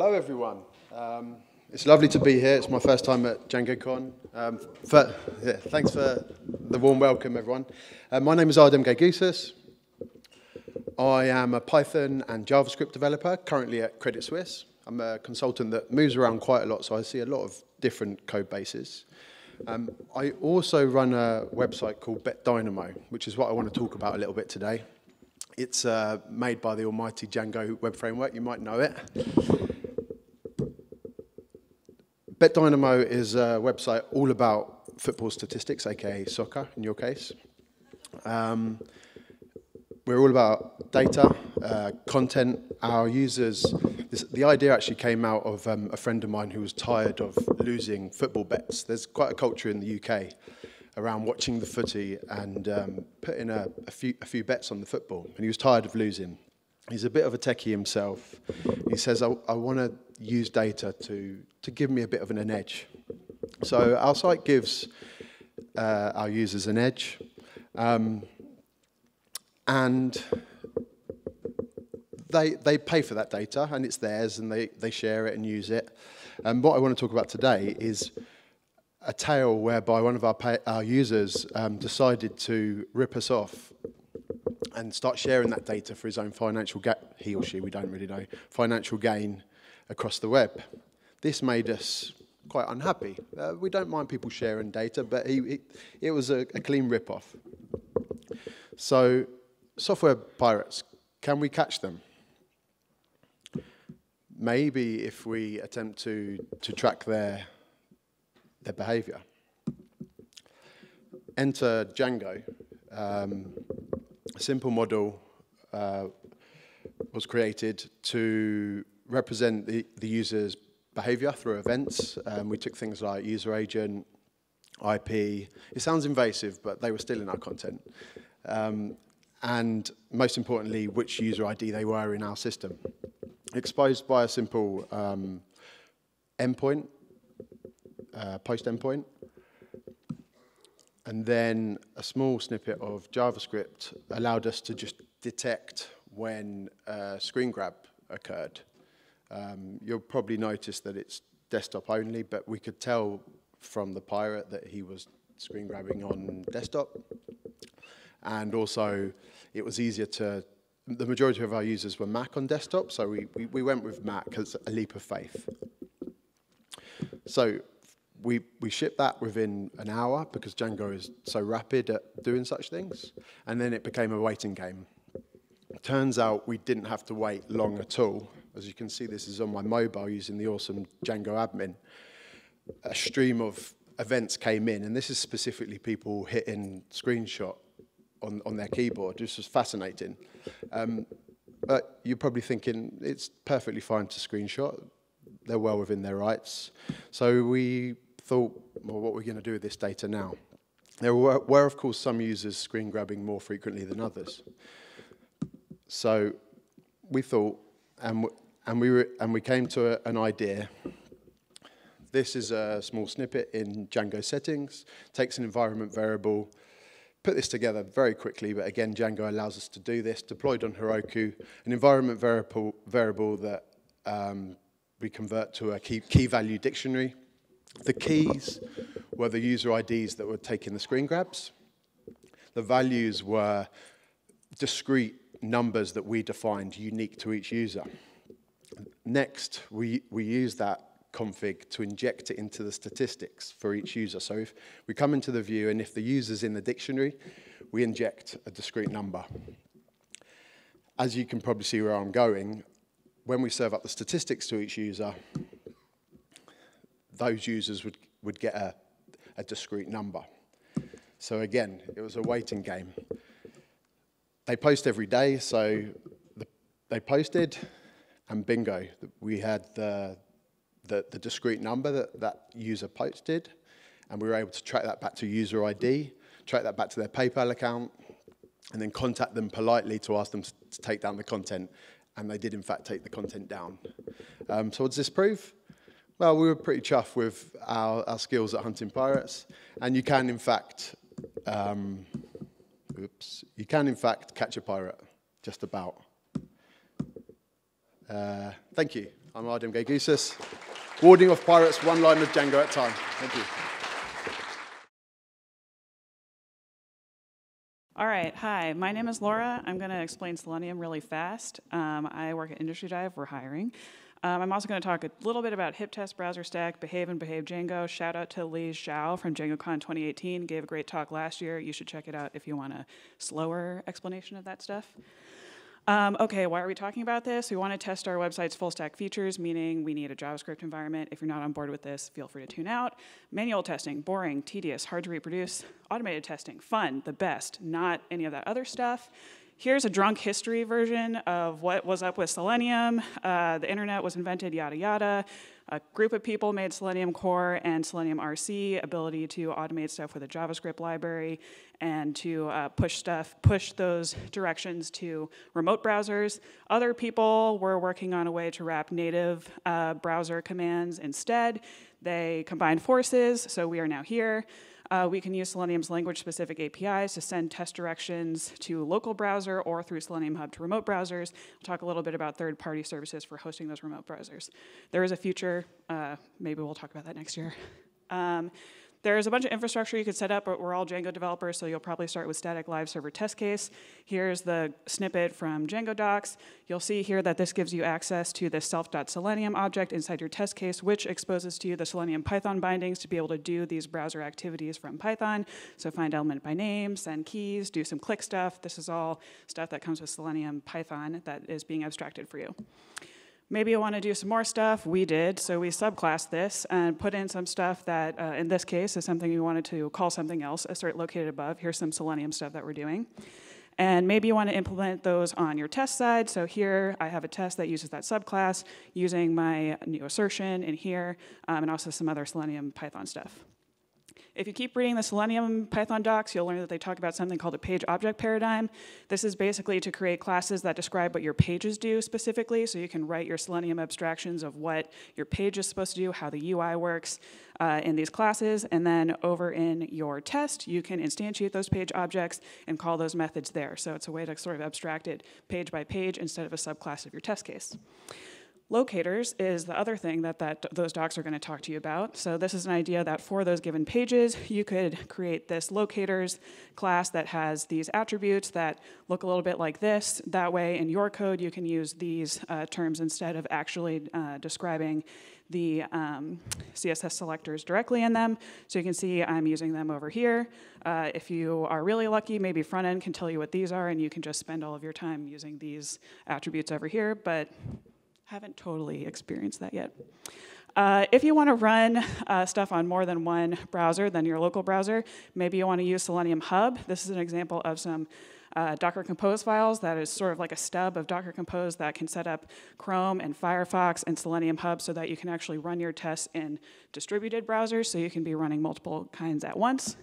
Hello, everyone. Um, it's lovely to be here. It's my first time at DjangoCon. Um, for, yeah, thanks for the warm welcome, everyone. Uh, my name is Adem Gaygusuz. I am a Python and JavaScript developer, currently at Credit Suisse. I'm a consultant that moves around quite a lot, so I see a lot of different code bases. Um, I also run a website called BetDynamo, which is what I want to talk about a little bit today. It's uh, made by the almighty Django web framework. You might know it. BetDynamo is a website all about football statistics, aka soccer in your case. Um, we're all about data, uh, content. Our users, this, the idea actually came out of um, a friend of mine who was tired of losing football bets. There's quite a culture in the UK around watching the footy and um, putting a, a, few, a few bets on the football, and he was tired of losing. He's a bit of a techie himself. He says, I, I want to use data to, to give me a bit of an, edge. So our site gives uh, our users an edge. Um, and they, they pay for that data, and it's theirs, and they, they share it and use it. And what I want to talk about today is a tale whereby one of our, pay, our users um, decided to rip us off and start sharing that data for his own financial gain, he or she, we don't really know, financial gain across the web. This made us quite unhappy. Uh, we don't mind people sharing data, but he, he, it was a, a clean rip-off. So, software pirates, can we catch them? Maybe if we attempt to, to track their, their behavior. Enter Django. Um, a simple model uh, was created to represent the, the user's behavior through events. Um, we took things like user agent, IP. It sounds invasive, but they were still in our content. Um, and most importantly, which user ID they were in our system. Exposed by a simple um, endpoint, uh, post endpoint, and then a small snippet of JavaScript allowed us to just detect when a screen grab occurred. Um, you'll probably notice that it's desktop only, but we could tell from the pirate that he was screen grabbing on desktop. And also, it was easier to, the majority of our users were Mac on desktop, so we, we, we went with Mac as a leap of faith. So we, we shipped that within an hour because Django is so rapid at doing such things. And then it became a waiting game. Turns out we didn't have to wait long at all. As you can see, this is on my mobile using the awesome Django admin. A stream of events came in, and this is specifically people hitting screenshot on, on their keyboard. This was fascinating. Um, but you're probably thinking it's perfectly fine to screenshot. They're well within their rights. So we thought, well, what are we going to do with this data now? There were, were, of course, some users screen grabbing more frequently than others. So we thought, and, and, we, were, and we came to a, an idea. This is a small snippet in Django settings, takes an environment variable, put this together very quickly, but again, Django allows us to do this, deployed on Heroku, an environment variable, variable that um, we convert to a key, key value dictionary, the keys were the user IDs that were taking the screen grabs. The values were discrete numbers that we defined unique to each user. Next, we, we use that config to inject it into the statistics for each user. So if we come into the view and if the user's in the dictionary, we inject a discrete number. As you can probably see where I'm going, when we serve up the statistics to each user, those users would, would get a, a discrete number. So again, it was a waiting game. They post every day, so the, they posted, and bingo, we had the, the, the discrete number that that user posted, and we were able to track that back to user ID, track that back to their PayPal account, and then contact them politely to ask them to take down the content. And they did, in fact, take the content down. Um, so what does this prove? Well, we were pretty chuffed with our, our skills at hunting pirates, and you can, in fact, um, oops, you can, in fact, catch a pirate, just about. Uh, thank you. I'm Adem Gaygusuz, warding off pirates one line of Django at a time. Thank you. All right, hi, my name is Laura. I'm going to explain Selenium really fast. Um, I work at Industry Dive, we're hiring. Um, I'm also going to talk a little bit about HipTest, Browser Stack, Behave and Behave Django. Shout out to Li Zhao from DjangoCon 2018. Gave a great talk last year. You should check it out if you want a slower explanation of that stuff. Um, okay, why are we talking about this? We want to test our website's full stack features, meaning we need a JavaScript environment. If you're not on board with this, feel free to tune out. Manual testing, boring, tedious, hard to reproduce. Automated testing, fun, the best, not any of that other stuff. Here's a drunk history version of what was up with Selenium. Uh, the internet was invented, yada yada. A group of people made Selenium Core and Selenium RC, ability to automate stuff with a JavaScript library and to uh, push stuff, push those directions to remote browsers. Other people were working on a way to wrap native uh, browser commands instead. They combined forces, so we are now here. Uh, we can use Selenium's language-specific APIs to send test directions to local browser or through Selenium Hub to remote browsers. We'll talk a little bit about third-party services for hosting those remote browsers. There is a future, uh, maybe we'll talk about that next year. Um, there's a bunch of infrastructure you could set up, but we're all Django developers, so you'll probably start with static live server test case. Here's the snippet from Django docs. You'll see here that this gives you access to the self.selenium object inside your test case, which exposes to you the Selenium Python bindings to be able to do these browser activities from Python. So find element by name, send keys, do some click stuff. This is all stuff that comes with Selenium Python that is being abstracted for you. Maybe you want to do some more stuff. We did, so we subclassed this and put in some stuff that, uh, in this case, is something we wanted to call something else, assert located above. Here's some Selenium stuff that we're doing. And maybe you want to implement those on your test side. So here I have a test that uses that subclass using my new assertion in here, um, and also some other Selenium Python stuff. If you keep reading the Selenium Python docs, you'll learn that they talk about something called a page object paradigm. This is basically to create classes that describe what your pages do specifically, so you can write your Selenium abstractions of what your page is supposed to do, how the UI works uh, in these classes, and then over in your test, you can instantiate those page objects and call those methods there. So it's a way to sort of abstract it page by page instead of a subclass of your test case. Locators is the other thing that, that those docs are going to talk to you about. So this is an idea that for those given pages, you could create this locators class that has these attributes that look a little bit like this. That way, in your code, you can use these uh, terms instead of actually uh, describing the um, CSS selectors directly in them. So you can see I'm using them over here. Uh, if you are really lucky, maybe front end can tell you what these are, and you can just spend all of your time using these attributes over here. But haven't totally experienced that yet. Uh, if you want to run uh, stuff on more than one browser than your local browser, maybe you want to use Selenium Hub. This is an example of some uh, Docker Compose files that is sort of like a stub of Docker Compose that can set up Chrome and Firefox and Selenium Hub so that you can actually run your tests in distributed browsers so you can be running multiple kinds at once.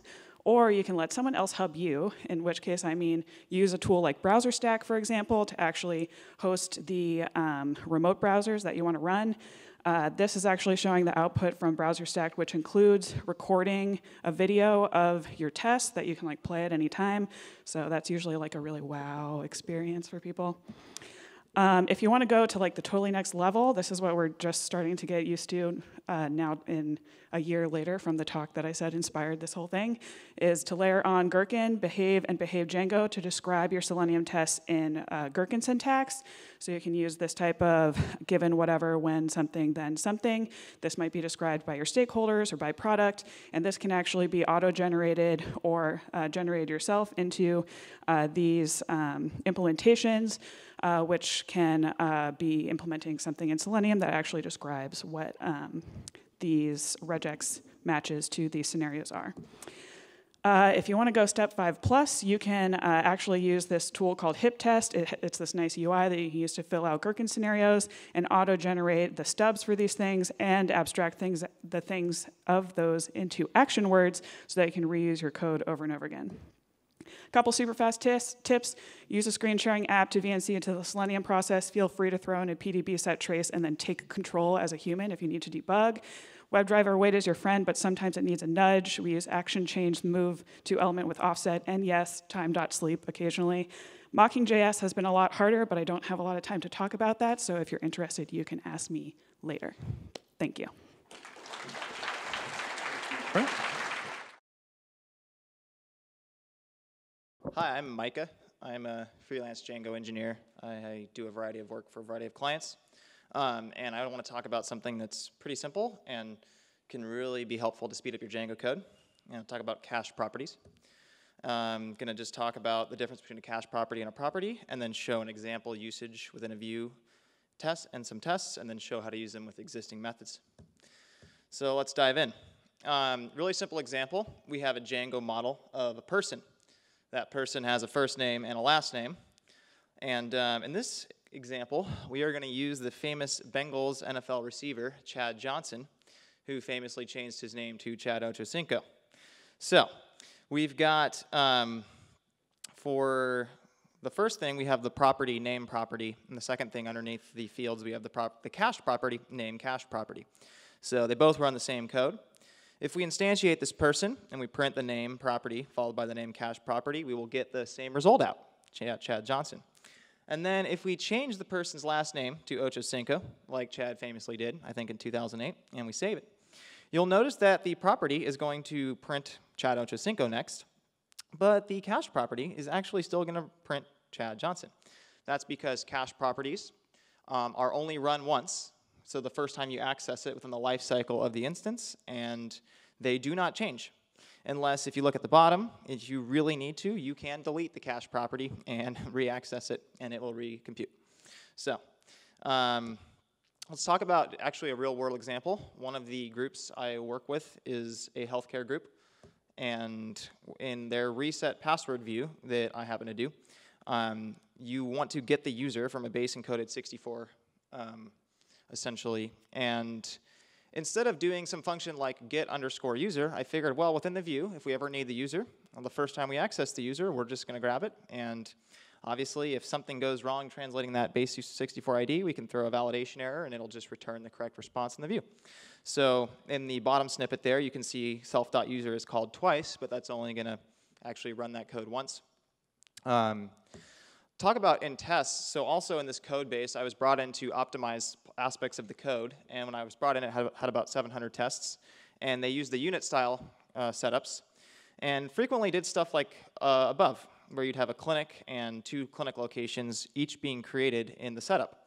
Or you can let someone else hub you, in which case I mean use a tool like Browser Stack, for example, to actually host the um, remote browsers that you want to run. Uh, this is actually showing the output from Browser Stack, which includes recording a video of your test that you can like play at any time. So that's usually like a really wow experience for people. Um, if you want to go to like the totally next level, this is what we're just starting to get used to uh, now in a year later from the talk that I said inspired this whole thing, is to layer on Gherkin, Behave, and Behave Django to describe your Selenium tests in uh, Gherkin syntax. So you can use this type of given whatever, when something, then something. This might be described by your stakeholders or by product, and this can actually be auto-generated or uh, generated yourself into uh, these um, implementations uh, which can uh, be implementing something in Selenium that actually describes what um, these regex matches to these scenarios are. Uh, if you want to go step five plus, you can uh, actually use this tool called HipTest. It, it's this nice UI that you can use to fill out Gherkin scenarios and auto-generate the stubs for these things and abstract things, the things of those into action words so that you can reuse your code over and over again. A couple super fast tips. Use a screen sharing app to VNC into the Selenium process. Feel free to throw in a PDB set trace and then take control as a human if you need to debug. WebDriver wait is your friend, but sometimes it needs a nudge. We use action chains move to element with offset, and yes, time.sleep occasionally. Mocking JS has been a lot harder, but I don't have a lot of time to talk about that, so if you're interested, you can ask me later. Thank you. Hi, I'm Micah. I'm a freelance Django engineer. I, I do a variety of work for a variety of clients. Um, and I want to talk about something that's pretty simple and can really be helpful to speed up your Django code. To talk about cache properties. I'm going to just talk about the difference between a cache property and a property, and then show an example usage within a view test and some tests, and then show how to use them with existing methods. So let's dive in. Um, really simple example. We have a Django model of a person. That person has a first name and a last name. And um, in this example, we are going to use the famous Bengals NFL receiver, Chad Johnson, who famously changed his name to Chad Ochocinco. So we've got, um, for the first thing, we have the property name property. And the second thing underneath the fields, we have the, prop the cache property name cache property. So they both run the same code. If we instantiate this person and we print the name property followed by the name cache property, we will get the same result out, Chad Johnson. And then if we change the person's last name to Ocho Cinco, like Chad famously did, I think in 2008, and we save it, you'll notice that the property is going to print Chad Ocho Cinco next, but the cache property is actually still going to print Chad Johnson. That's because cache properties um, are only run once, so the first time you access it within the life cycle of the instance, and they do not change. Unless, if you look at the bottom, if you really need to, you can delete the cache property and re-access it, and it will recompute. So, um, let's talk about actually a real-world example. One of the groups I work with is a healthcare group, and in their reset password view that I happen to do, um, you want to get the user from a base encoded 64 um, essentially. And instead of doing some function like get underscore user, I figured, well, within the view, if we ever need the user, well, the first time we access the user, we're just going to grab it. And obviously, if something goes wrong translating that base 64 ID, we can throw a validation error, and it'll just return the correct response in the view. So in the bottom snippet there, you can see self.user is called twice, but that's only going to actually run that code once. Um, talk about in tests, so also in this code base, I was brought in to optimize aspects of the code, and when I was brought in, it had, had about 700 tests, and they used the unit style uh, setups, and frequently did stuff like uh, above, where you'd have a clinic and two clinic locations, each being created in the setup.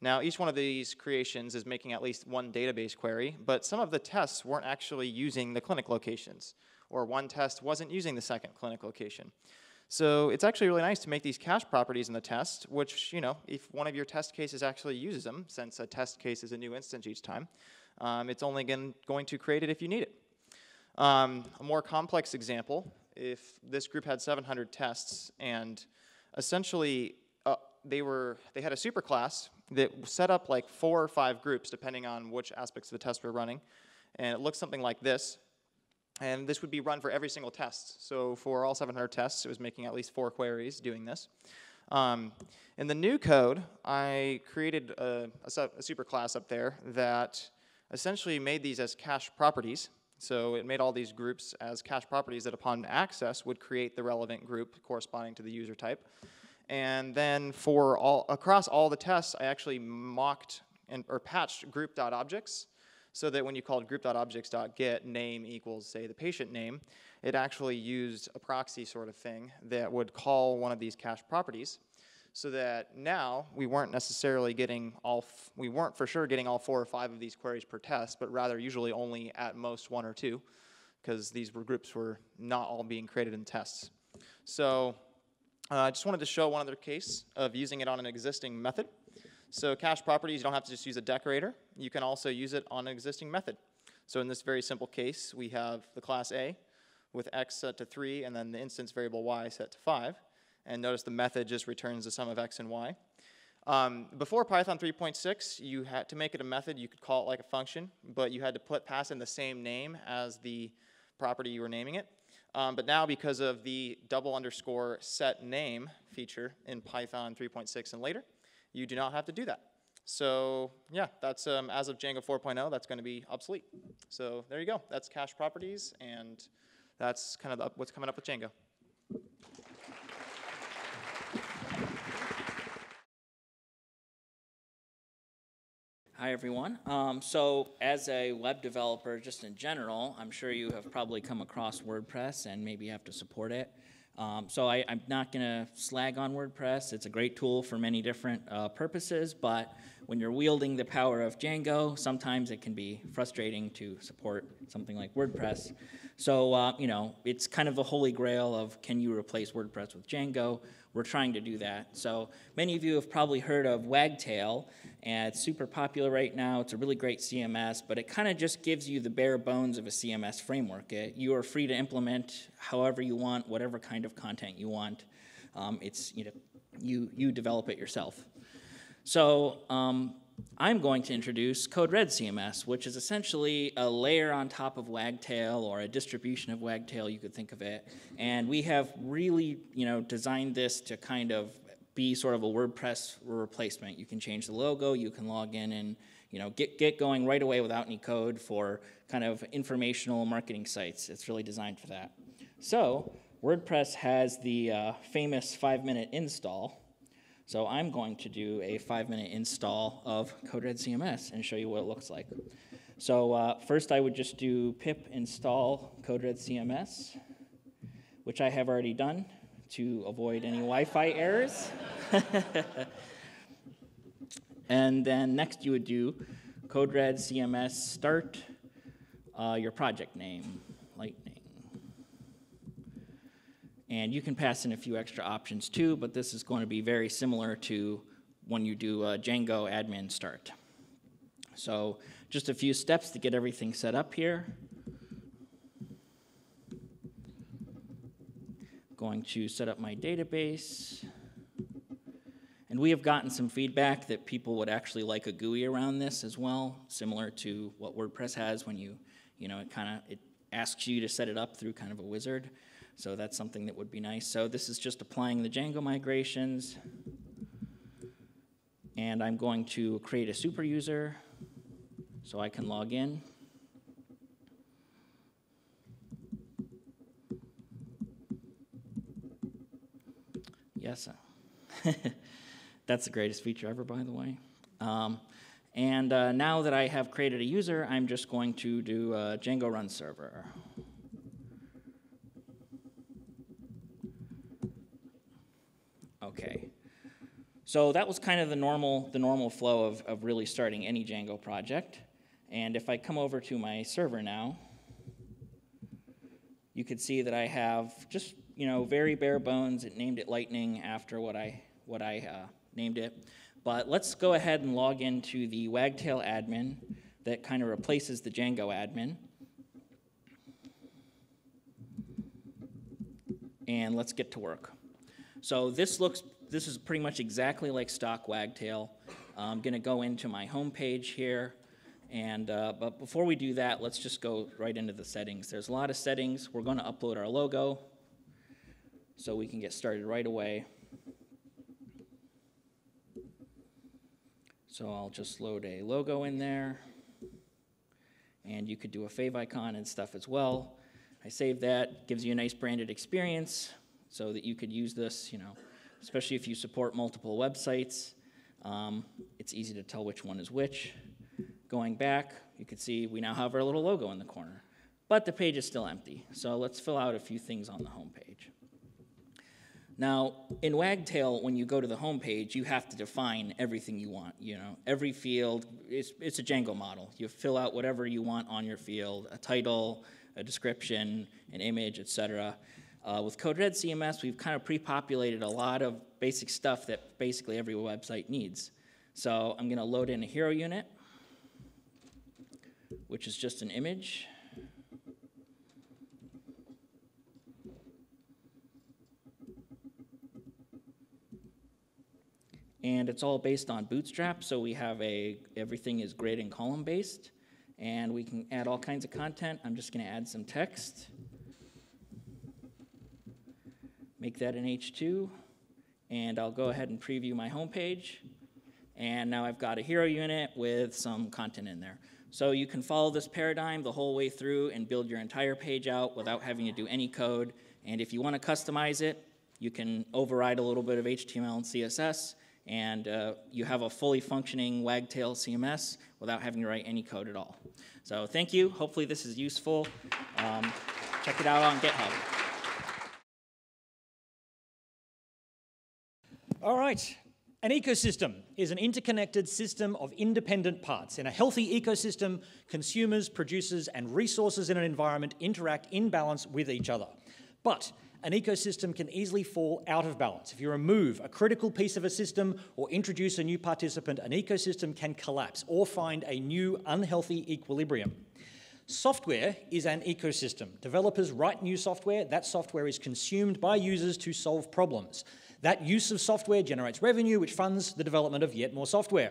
Now, each one of these creations is making at least one database query, but some of the tests weren't actually using the clinic locations, or one test wasn't using the second clinic location. So it's actually really nice to make these cache properties in the test, which, you know, if one of your test cases actually uses them, since a test case is a new instance each time, um, it's only going, to create it if you need it. Um, a more complex example, if this group had 700 tests and essentially uh, they were they had a superclass that set up like four or five groups depending on which aspects of the test we're running, and it looks something like this. And this would be run for every single test. So for all 700 tests, it was making at least four queries doing this. Um, in the new code, I created a, a, a super class up there that essentially made these as cache properties. So it made all these groups as cache properties that upon access would create the relevant group corresponding to the user type. And then for all across all the tests, I actually mocked and, or patched group.objects so that when you called group.objects.get name equals, say, the patient name, it actually used a proxy sort of thing that would call one of these cache properties so that now we weren't necessarily getting all, we weren't for sure getting all four or five of these queries per test, but rather usually only at most one or two, because these were groups were not all being created in tests. So uh, I just wanted to show one other case of using it on an existing method. So cache properties, you don't have to just use a decorator. You can also use it on an existing method. So in this very simple case, we have the class A with x set to 3 and then the instance variable y set to 5. And notice the method just returns the sum of x and y. Um, before Python 3.6, you had to make it a method, you could call it like a function, but you had to put pass in the same name as the property you were naming it. Um, but now because of the double underscore set name feature in Python 3.6 and later, you do not have to do that. So yeah, that's um, as of Django 4.0, that's going to be obsolete. So there you go. That's cache properties, and that's kind of the, what's coming up with Django. Hi, everyone. Um, so, as a web developer, just in general, I'm sure you have probably come across WordPress and maybe have to support it. Um, so, I, am not going to slag on WordPress. It's a great tool for many different uh, purposes, but when you're wielding the power of Django, sometimes it can be frustrating to support something like WordPress. So, uh, you know, it's kind of the holy grail of can you replace WordPress with Django? We're trying to do that. So, many of you have probably heard of Wagtail, and it's super popular right now. It's a really great CMS, but it kind of just gives you the bare bones of a CMS framework. It, you are free to implement however you want, whatever kind of content you want. Um, it's, you know, you, you develop it yourself. So um, I'm going to introduce Code Red CMS, which is essentially a layer on top of Wagtail or a distribution of Wagtail, you could think of it. And we have really, you know, designed this to kind of be sort of a WordPress replacement. You can change the logo, you can log in and, you know, get, get going right away without any code for kind of informational marketing sites. It's really designed for that. So WordPress has the uh, famous five-minute install, so I'm going to do a five minute install of CodeRed CMS and show you what it looks like. So uh, first I would just do pip install CodeRed CMS, which I have already done to avoid any Wi-Fi errors. and then next you would do CodeRed CMS start uh, your project name, Lightning. And you can pass in a few extra options too, but this is going to be very similar to when you do a Django admin start. So just a few steps to get everything set up here. Going to set up my database. And we have gotten some feedback that people would actually like a GUI around this as well, similar to what WordPress has when you, you know, it kind of, it asks you to set it up through kind of a wizard. So that's something that would be nice. So this is just applying the Django migrations. And I'm going to create a super user so I can log in. Yes, that's the greatest feature ever, by the way. Um, and uh, now that I have created a user, I'm just going to do a Django run server. Okay. So that was kind of the normal, the normal flow of, of really starting any Django project. And if I come over to my server now, you could see that I have just, you know, very bare bones. It named it Lightning after what I, what I uh, named it. But let's go ahead and log into the Wagtail admin that kind of replaces the Django admin. And let's get to work. So this looks, this is pretty much exactly like stock Wagtail. I'm going to go into my home page here. And, uh, but before we do that, let's just go right into the settings. There's a lot of settings. We're going to upload our logo so we can get started right away. So I'll just load a logo in there. And you could do a favicon and stuff as well. I save that, gives you a nice branded experience so that you could use this, you know, especially if you support multiple websites. Um, it's easy to tell which one is which. Going back, you can see we now have our little logo in the corner. But the page is still empty, so let's fill out a few things on the home page. Now, in Wagtail, when you go to the home page, you have to define everything you want. You know, every field, it's, it's a Django model. You fill out whatever you want on your field, a title, a description, an image, etc. Uh, with CodeRed CMS, we've kind of pre-populated a lot of basic stuff that basically every website needs. So I'm going to load in a hero unit, which is just an image. And it's all based on Bootstrap, so we have a, everything is grid and column based. And we can add all kinds of content. I'm just going to add some text make that an H2, and I'll go ahead and preview my home page. And now I've got a hero unit with some content in there. So you can follow this paradigm the whole way through and build your entire page out without having to do any code. And if you want to customize it, you can override a little bit of HTML and CSS and uh, you have a fully functioning Wagtail CMS without having to write any code at all. So thank you. Hopefully this is useful. Um, check it out on GitHub. All right. An ecosystem is an interconnected system of independent parts. In a healthy ecosystem, consumers, producers, and resources in an environment interact in balance with each other. But an ecosystem can easily fall out of balance. If you remove a critical piece of a system or introduce a new participant, an ecosystem can collapse or find a new unhealthy equilibrium. Software is an ecosystem. Developers write new software. That software is consumed by users to solve problems. That use of software generates revenue, which funds the development of yet more software.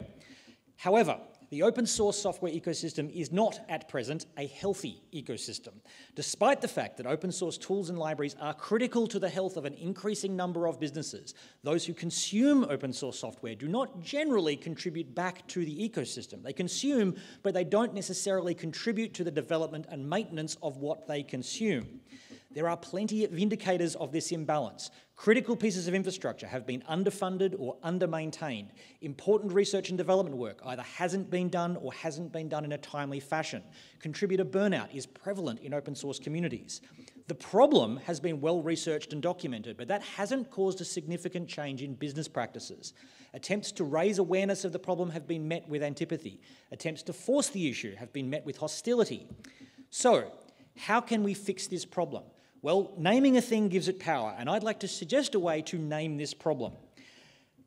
However, the open source software ecosystem is not at present a healthy ecosystem, despite the fact that open source tools and libraries are critical to the health of an increasing number of businesses. Those who consume open source software do not generally contribute back to the ecosystem. They consume, but they don't necessarily contribute to the development and maintenance of what they consume. There are plenty of indicators of this imbalance. Critical pieces of infrastructure have been underfunded or undermaintained. Important research and development work either hasn't been done or hasn't been done in a timely fashion. Contributor burnout is prevalent in open source communities. The problem has been well researched and documented, but that hasn't caused a significant change in business practices. Attempts to raise awareness of the problem have been met with antipathy. Attempts to force the issue have been met with hostility. So, how can we fix this problem? Well, naming a thing gives it power, and I'd like to suggest a way to name this problem.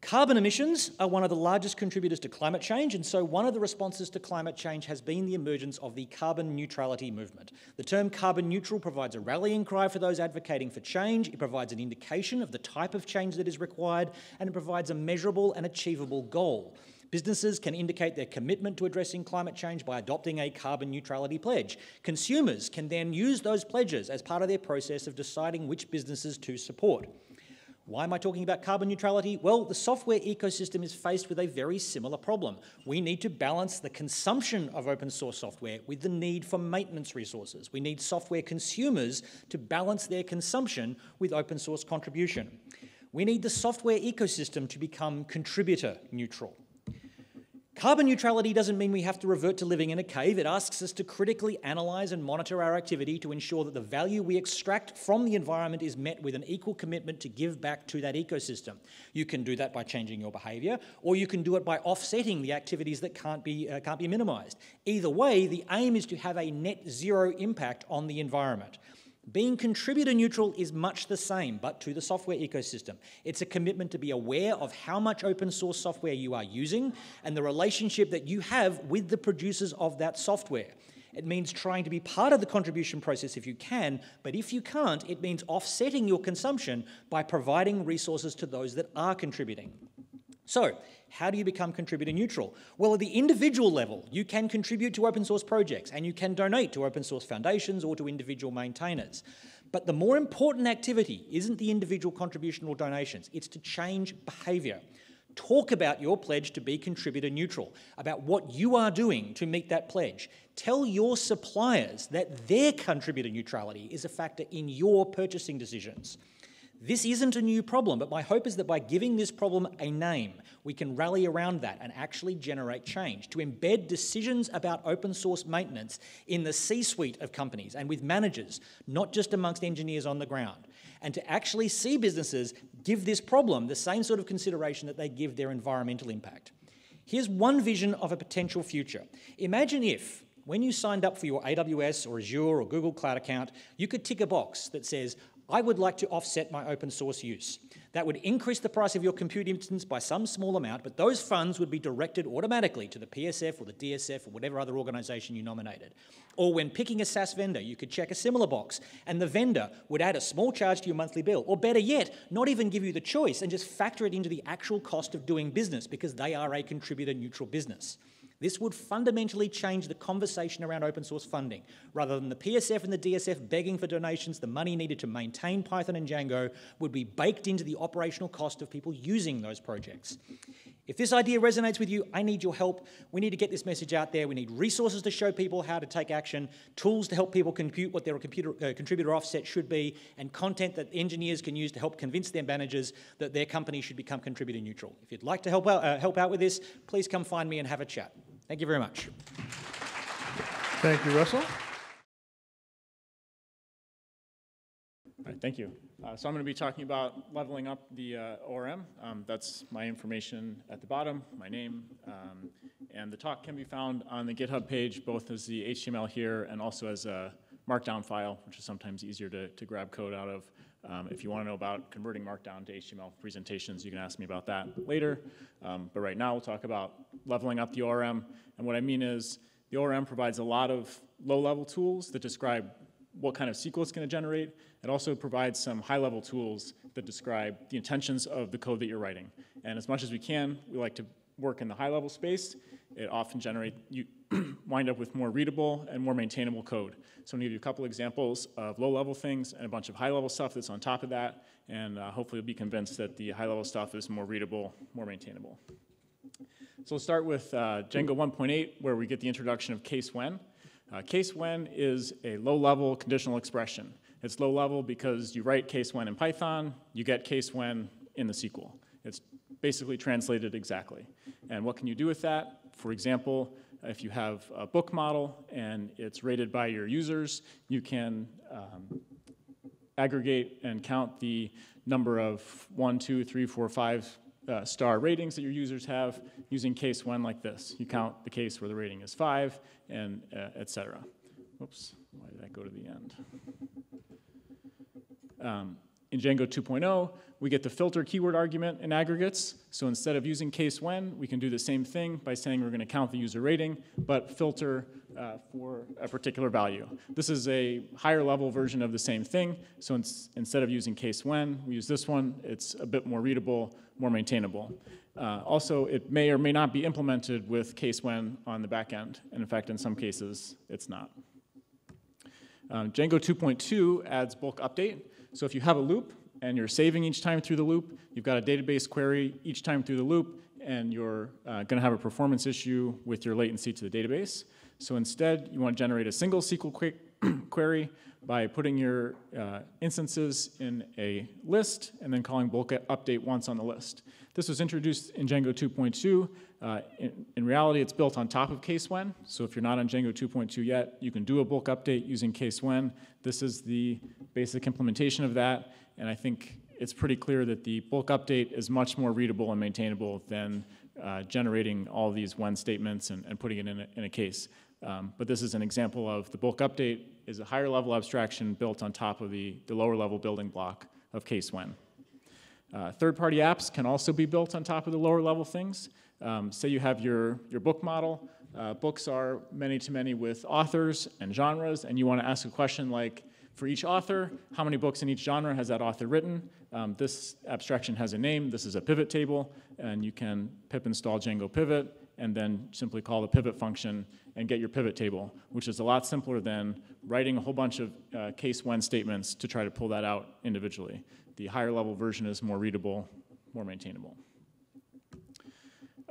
Carbon emissions are one of the largest contributors to climate change, and so one of the responses to climate change has been the emergence of the carbon neutrality movement. The term carbon neutral provides a rallying cry for those advocating for change, it provides an indication of the type of change that is required, and it provides a measurable and achievable goal. Businesses can indicate their commitment to addressing climate change by adopting a carbon neutrality pledge. Consumers can then use those pledges as part of their process of deciding which businesses to support. Why am I talking about carbon neutrality? Well, the software ecosystem is faced with a very similar problem. We need to balance the consumption of open source software with the need for maintenance resources. We need software consumers to balance their consumption with open source contribution. We need the software ecosystem to become contributor neutral. Carbon neutrality doesn't mean we have to revert to living in a cave. It asks us to critically analyse and monitor our activity to ensure that the value we extract from the environment is met with an equal commitment to give back to that ecosystem. You can do that by changing your behaviour, or you can do it by offsetting the activities that can't be, uh, can't be minimised. Either way, the aim is to have a net zero impact on the environment. Being contributor neutral is much the same, but to the software ecosystem. It's a commitment to be aware of how much open source software you are using and the relationship that you have with the producers of that software. It means trying to be part of the contribution process if you can, but if you can't, it means offsetting your consumption by providing resources to those that are contributing. So, how do you become contributor neutral? Well, at the individual level, you can contribute to open source projects and you can donate to open source foundations or to individual maintainers. But the more important activity isn't the individual contribution or donations, it's to change behaviour. Talk about your pledge to be contributor neutral, about what you are doing to meet that pledge. Tell your suppliers that their contributor neutrality is a factor in your purchasing decisions. This isn't a new problem, but my hope is that by giving this problem a name, we can rally around that and actually generate change, to embed decisions about open source maintenance in the C suite of companies and with managers, not just amongst engineers on the ground, and to actually see businesses give this problem the same sort of consideration that they give their environmental impact. Here's one vision of a potential future. Imagine if, when you signed up for your AWS or Azure or Google Cloud account, you could tick a box that says, I would like to offset my open source use. That would increase the price of your compute instance by some small amount, but those funds would be directed automatically to the PSF or the DSF or whatever other organization you nominated. Or when picking a SaaS vendor, you could check a similar box, and the vendor would add a small charge to your monthly bill. Or better yet, not even give you the choice and just factor it into the actual cost of doing business because they are a contributor neutral business. This would fundamentally change the conversation around open source funding. Rather than the PSF and the DSF begging for donations, the money needed to maintain Python and Django would be baked into the operational cost of people using those projects. If this idea resonates with you, I need your help. We need to get this message out there. We need resources to show people how to take action, tools to help people compute what their computer, uh, contributor offset should be, and content that engineers can use to help convince their managers that their company should become contributor neutral. If you'd like to help out, uh, help out with this, please come find me and have a chat. Thank you very much. Thank you, Russell. All right, thank you. Uh, so I'm going to be talking about leveling up the uh, ORM. Um, that's my information at the bottom, my name, um, and the talk can be found on the GitHub page, both as the HTML here and also as a Markdown file, which is sometimes easier to, to grab code out of. Um, if you want to know about converting Markdown to HTML presentations, you can ask me about that later. Um, but right now, we'll talk about leveling up the ORM. And what I mean is, the ORM provides a lot of low-level tools that describe what kind of SQL it's going to generate. It also provides some high-level tools that describe the intentions of the code that you're writing. And as much as we can, we like to work in the high-level space. It often generates, wind up with more readable and more maintainable code. So I'm to give you a couple examples of low-level things and a bunch of high-level stuff that's on top of that, and uh, hopefully you'll be convinced that the high-level stuff is more readable, more maintainable. So we'll start with uh, Django 1.8, where we get the introduction of case when. Uh, case when is a low-level conditional expression. It's low-level because you write case when in Python, you get case when in the SQL. It's basically translated exactly. And what can you do with that? For example, if you have a book model and it's rated by your users, you can um, aggregate and count the number of one, two, three, four, five uh, star ratings that your users have using case when like this. You count the case where the rating is five and uh, et cetera. Oops, why did that go to the end? Um, in Django 2.0, we get the filter keyword argument in aggregates. So instead of using case when, we can do the same thing by saying we're going to count the user rating, but filter uh, for a particular value. This is a higher level version of the same thing. So instead of using case when, we use this one. It's a bit more readable, more maintainable. Uh, also, it may or may not be implemented with case when on the back end. And in fact, in some cases, it's not. Um, Django 2.2 adds bulk update. So if you have a loop and you're saving each time through the loop, you've got a database query each time through the loop, and you're uh, going to have a performance issue with your latency to the database. So instead, you want to generate a single SQL query by putting your uh, instances in a list and then calling bulk update once on the list. This was introduced in Django 2.2. Uh, in, in, reality, it's built on top of case when. So if you're not on Django 2.2 yet, you can do a bulk update using case when. This is the basic implementation of that. And I think it's pretty clear that the bulk update is much more readable and maintainable than uh, generating all these when statements and, and putting it in a, in a case. Um, but this is an example of the bulk update is a higher level abstraction built on top of the, the lower level building block of case when. Uh, third-party apps can also be built on top of the lower level things. Um, say you have your, your book model. Uh, books are many-to-many with authors and genres, and you want to ask a question like, for each author, how many books in each genre has that author written? Um, this abstraction has a name. This is a pivot table, and you can pip install Django pivot, and then simply call the pivot function and get your pivot table, which is a lot simpler than writing a whole bunch of uh, case when statements to try to pull that out individually. The higher level version is more readable, more maintainable.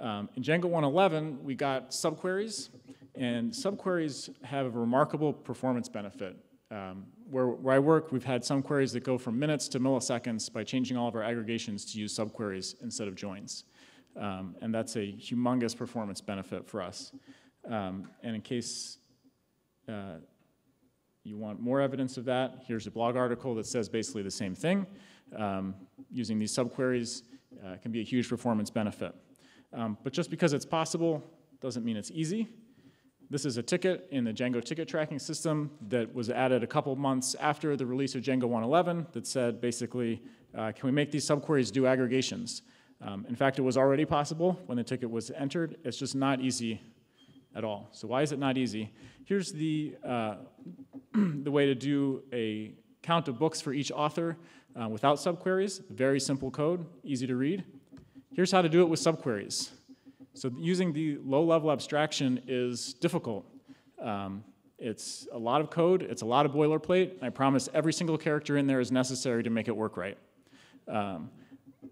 Um, in Django 1.11, we got subqueries, and subqueries have a remarkable performance benefit. Um, where, where I work, we've had some queries that go from minutes to milliseconds by changing all of our aggregations to use subqueries instead of joins. Um, and that's a humongous performance benefit for us. Um, and in case uh, you want more evidence of that, here's a blog article that says basically the same thing. Um, using these subqueries uh, can be a huge performance benefit. Um, but just because it's possible doesn't mean it's easy. This is a ticket in the Django ticket tracking system that was added a couple months after the release of Django 1.11 that said basically, uh, can we make these subqueries do aggregations? Um, in fact, it was already possible when the ticket was entered. It's just not easy at all. So why is it not easy? Here's the, uh, the way to do a count of books for each author uh, without subqueries. Very simple code, easy to read. Here's how to do it with subqueries. So using the low-level abstraction is difficult. Um, it's a lot of code, it's a lot of boilerplate, I promise every single character in there is necessary to make it work right. Um,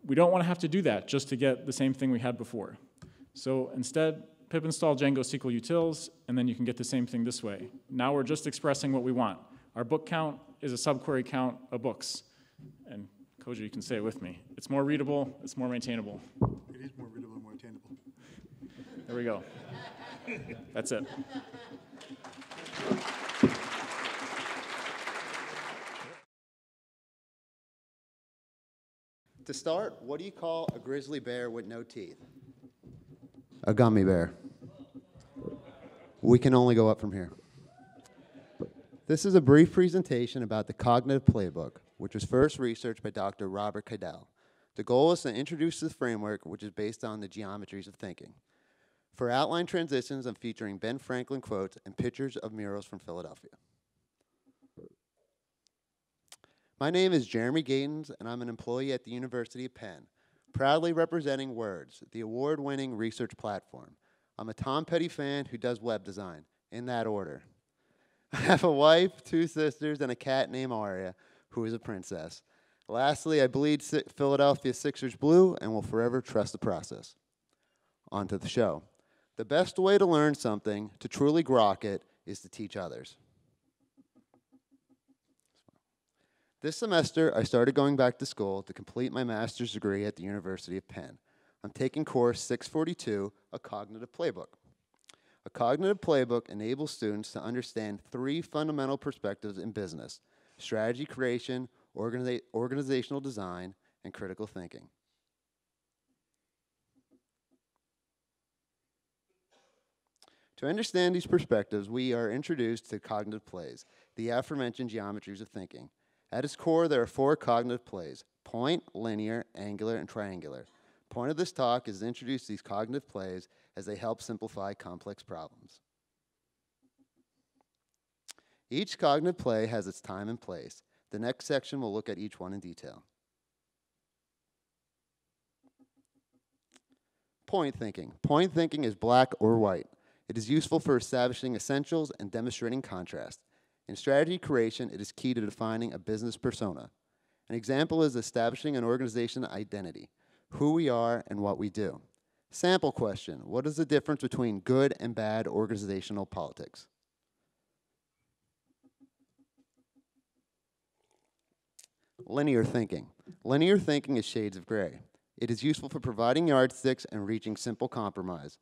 we don't want to have to do that just to get the same thing we had before. So instead, pip install Django SQL utils, and then you can get the same thing this way. Now we're just expressing what we want. Our book count is a subquery count of books. And Kojo, you can say it with me. It's more readable, it's more maintainable. It is more readable and more attainable. There we go. That's it. To start, what do you call a grizzly bear with no teeth? A gummy bear. We can only go up from here. This is a brief presentation about the cognitive playbook, which was first researched by Dr. Robert Cadell. The goal is to introduce this framework, which is based on the geometries of thinking. For outline transitions, I'm featuring Ben Franklin quotes and pictures of murals from Philadelphia. My name is Jeremy Gatens, and I'm an employee at the University of Penn, proudly representing WRDS, the award winning research platform. I'm a Tom Petty fan who does web design, in that order. I have a wife, two sisters, and a cat named Aria, who is a princess. Lastly, I bleed Philadelphia Sixers blue and will forever trust the process. On to the show. The best way to learn something, to truly grok it, is to teach others. This semester, I started going back to school to complete my master's degree at the University of Penn. I'm taking course 642, a cognitive playbook. A cognitive playbook enables students to understand three fundamental perspectives in business strategy creation, organiza- organizational design, and critical thinking. To understand these perspectives, we are introduced to cognitive plays, the aforementioned geometries of thinking. At its core, there are four cognitive plays point, linear, angular, and triangular. Point of this talk is to introduce these cognitive plays as they help simplify complex problems. Each cognitive play has its time and place. The next section will look at each one in detail. Point thinking. Point thinking is black or white. It is useful for establishing essentials and demonstrating contrast. In strategy creation, it is key to defining a business persona. An example is establishing an organization identity, who we are and what we do. Sample question What is the difference between good and bad organizational politics? Linear thinking. Linear thinking is shades of gray. It is useful for providing yardsticks and reaching simple compromise.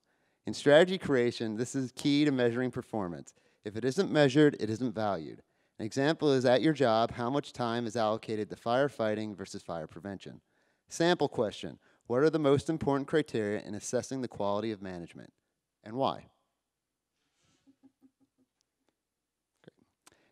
In strategy creation, this is key to measuring performance. If it isn't measured, it isn't valued. An example is at your job, how much time is allocated to firefighting versus fire prevention? Sample question What are the most important criteria in assessing the quality of management and why?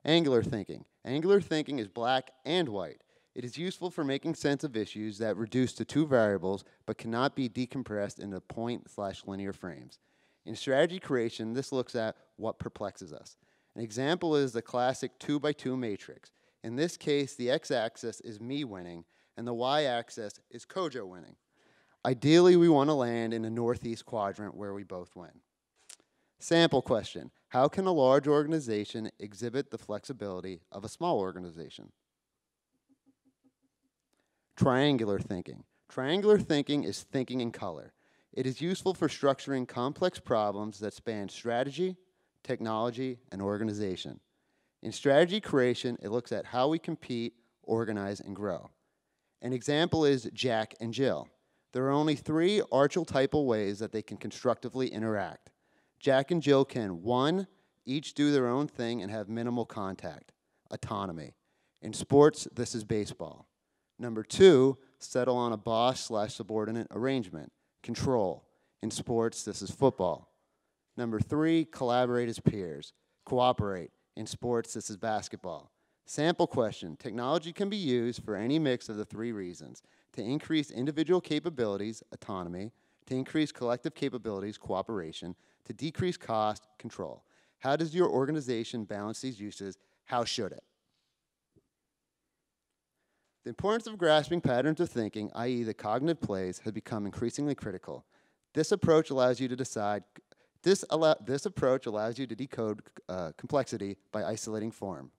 Angular thinking. Angular thinking is black and white. It is useful for making sense of issues that reduce to two variables but cannot be decompressed into point slash linear frames. In strategy creation, this looks at what perplexes us. An example is the classic two by two matrix. In this case, the x-axis is me winning, and the y-axis is Kojo winning. Ideally, we want to land in the northeast quadrant where we both win. Sample question How can a large organization exhibit the flexibility of a small organization? Triangular thinking. Triangular thinking is thinking in color. It is useful for structuring complex problems that span strategy, technology, and organization. In strategy creation, it looks at how we compete, organize, and grow. An example is Jack and Jill. There are only three archetypal ways that they can constructively interact. Jack and Jill can, one, each do their own thing and have minimal contact, autonomy. In sports, this is baseball. Number two, settle on a boss slash subordinate arrangement, control. In sports, this is football. Number three, collaborate as peers, cooperate. In sports, this is basketball. Sample question Technology can be used for any mix of the three reasons to increase individual capabilities, autonomy, to increase collective capabilities, cooperation, to decrease cost, control. How does your organization balance these uses? How should it? The importance of grasping patterns of thinking, i.e., the cognitive plays, has become increasingly critical. This approach allows you to decide. This, allow, this approach allows you to decode uh, complexity by isolating form.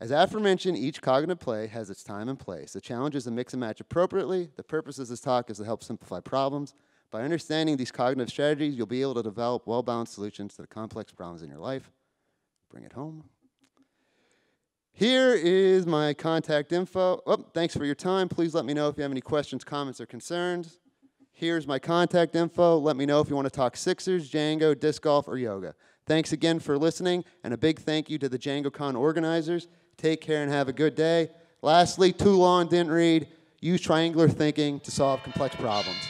As aforementioned, each cognitive play has its time and place. The challenge is to mix and match appropriately. The purpose of this talk is to help simplify problems. By understanding these cognitive strategies, you'll be able to develop well-balanced solutions to the complex problems in your life. Bring it home. Here is my contact info. Oh, thanks for your time. Please let me know if you have any questions, comments, or concerns. Here's my contact info. Let me know if you want to talk Sixers, Django, disc golf, or yoga. Thanks again for listening, and a big thank you to the DjangoCon organizers. Take care and have a good day. Lastly, too long, didn't read. Use triangular thinking to solve complex problems.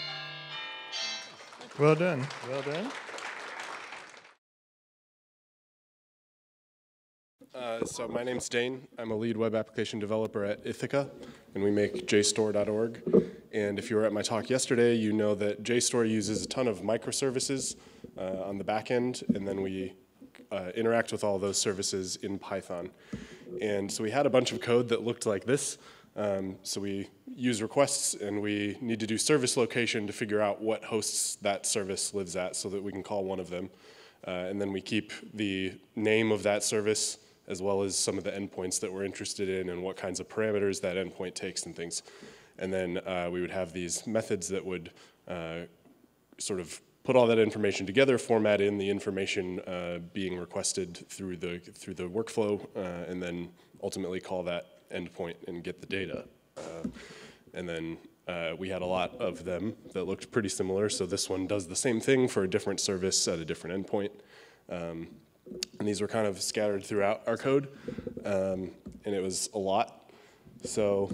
Well done. Well done. Uh, so my name's Dane. I'm a lead web application developer at ITHAKA, and we make JSTOR.org. And if you were at my talk yesterday, you know that JSTOR uses a ton of microservices uh, on the back end, and then we uh, interact with all those services in Python. And so we had a bunch of code that looked like this. Um, so we use requests, and we need to do service location to figure out what hosts that service lives at so that we can call one of them. Uh, and then we keep the name of that service as well as some of the endpoints that we're interested in and what kinds of parameters that endpoint takes and things. And then uh, we would have these methods that would uh, sort of put all that information together, format in the information uh, being requested through the through the workflow, uh, and then ultimately call that endpoint and get the data. Uh, and then uh, we had a lot of them that looked pretty similar. So this one does the same thing for a different service at a different endpoint. Um, and these were kind of scattered throughout our code, um, and it was a lot. So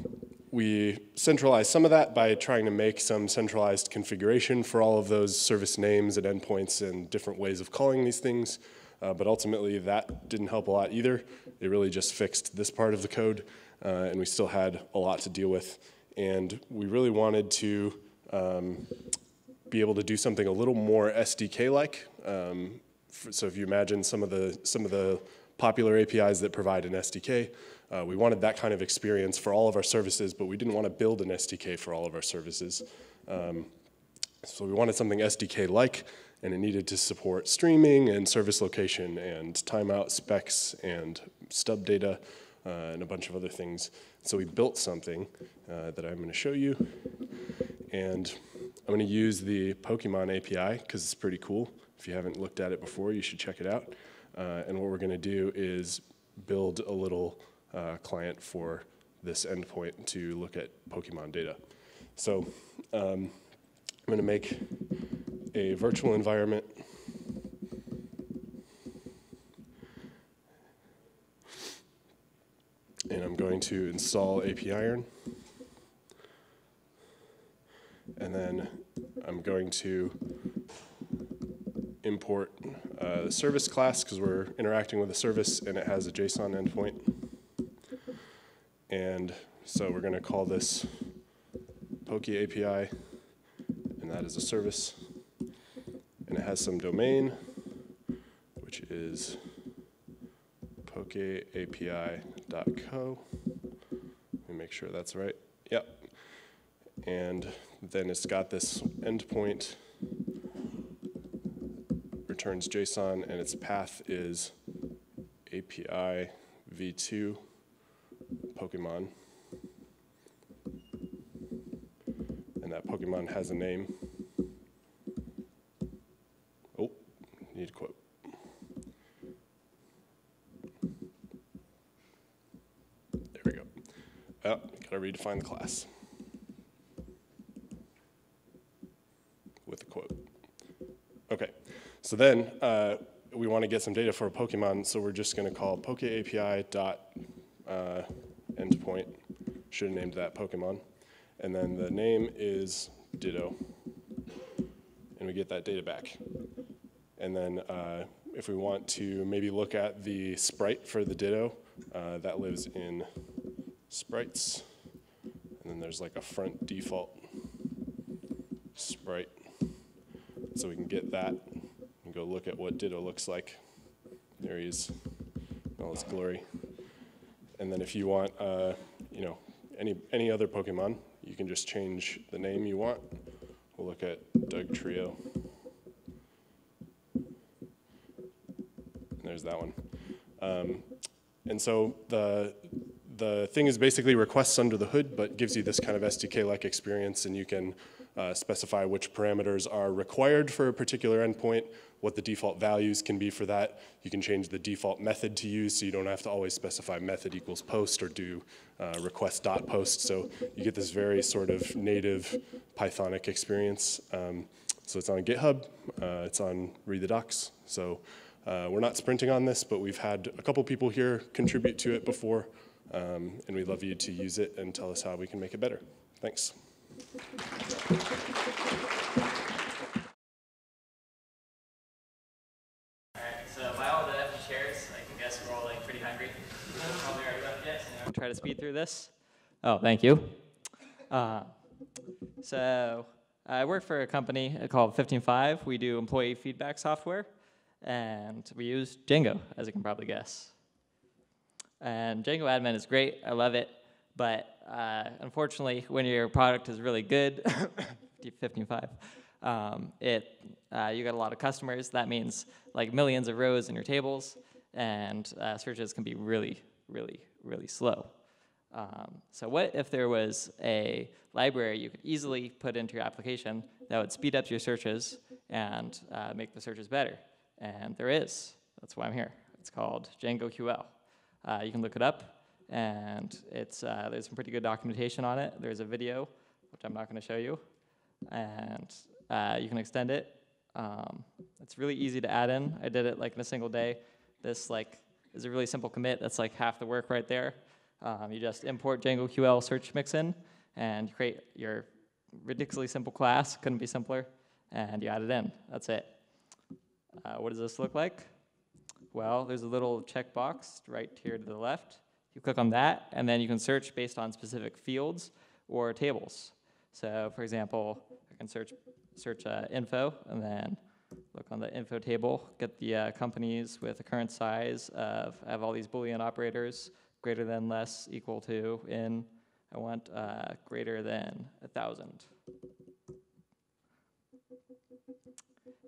we centralized some of that by trying to make some centralized configuration for all of those service names and endpoints and different ways of calling these things. Uh, but ultimately, that didn't help a lot either. It really just fixed this part of the code, uh, and we still had a lot to deal with. And we really wanted to um, be able to do something a little more SDK-like. Um, so if you imagine some of the some of the popular APIs that provide an SDK, uh, we wanted that kind of experience for all of our services, but we didn't want to build an SDK for all of our services. Um, so we wanted something SDK-like, and it needed to support streaming and service location and timeout specs and stub data uh, and a bunch of other things. So we built something uh, that I'm going to show you, and I'm going to use the Pokemon API because it's pretty cool. If you haven't looked at it before, you should check it out. Uh, and what we're going to do is build a little uh, client for this endpoint to look at Pokemon data. So um, I'm going to make a virtual environment. And I'm going to install apiron. And then I'm going to import uh, the service class because we're interacting with a service and it has a JSON endpoint. And so we're going to call this Poke API, and that is a service. And it has some domain, which is pokeapi.co. Let me make sure that's right. Yep. And then it's got this endpoint returns JSON, and its path is API v2 Pokemon. And that Pokemon has a name. Oh, need a quote. There we go. Oh, gotta redefine the class. With a quote. Okay, so then uh, we want to get some data for a Pokemon, so we're just going to call pokeapi dot uh, endpoint. Should have named that Pokemon. And then the name is Ditto. And we get that data back. And then uh, if we want to maybe look at the sprite for the Ditto, uh, that lives in sprites. And then there's like a front default sprite. So we can get that go look at what Ditto looks like. There he is in all his glory. And then if you want, uh, you know, any, any other Pokemon, you can just change the name you want. We'll look at Dugtrio. And there's that one. Um, And so the, the thing is basically requests under the hood, but gives you this kind of SDK-like experience, and you can uh, specify which parameters are required for a particular endpoint, what the default values can be for that. You can change the default method to use, so you don't have to always specify method equals post or do uh, request dot post. So you get this very sort of native Pythonic experience. Um, so it's on GitHub, uh, it's on Read the Docs. So uh, we're not sprinting on this, but we've had a couple people here contribute to it before, um, and we'd love you to use it and tell us how we can make it better. Thanks. Try to speed through this. Oh, thank you. Uh, so I work for a company called 15Five. We do employee feedback software, and we use Django, as you can probably guess. And Django Admin is great. I love it. But uh, unfortunately, when your product is really good, 55, um, it uh, you got a lot of customers. That means like millions of rows in your tables, and uh, searches can be really, really, really slow. Um, so what if there was a library you could easily put into your application that would speed up your searches and uh, make the searches better? And there is. That's why I'm here. It's called Django QL. Uh, you can look it up, and it's uh, there's some pretty good documentation on it. There's a video, which I'm not going to show you, and uh, you can extend it. Um, it's really easy to add in. I did it like in a single day. This like is a really simple commit. That's like half the work right there. Um, you just import Django QL search mixin, and create your ridiculously simple class. Couldn't be simpler, and you add it in. That's it. Uh, what does this look like? Well, there's a little checkbox right here to the left. You click on that, and then you can search based on specific fields or tables. So, for example, I can search search uh, info, and then look on the info table, get the uh, companies with the current size of, I have all these Boolean operators, greater than, less, equal to, in. I want uh, greater than a 1,000.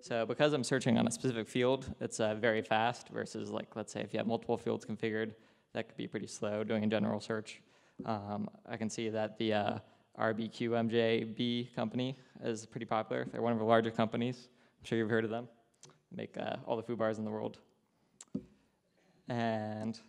So because I'm searching on a specific field, it's uh, very fast versus like, let's say if you have multiple fields configured, that could be pretty slow doing a general search. Um, I can see that the uh, RBQMJB company is pretty popular. They're one of the larger companies. I'm sure you've heard of them. Make uh, all the food bars in the world. And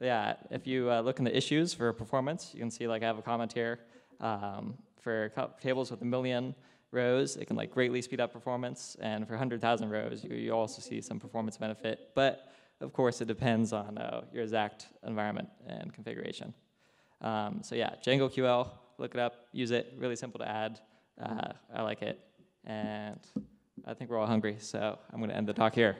yeah, if you uh, look in the issues for performance, you can see like I have a comment here um, for tables with a million rows, it can like greatly speed up performance. And for 100,000 rows, you, you also see some performance benefit. But of course, it depends on uh, your exact environment and configuration. Um, so yeah, Django QL, look it up, use it, really simple to add. Uh, I like it. And I think we're all hungry, so I'm going to end the talk here.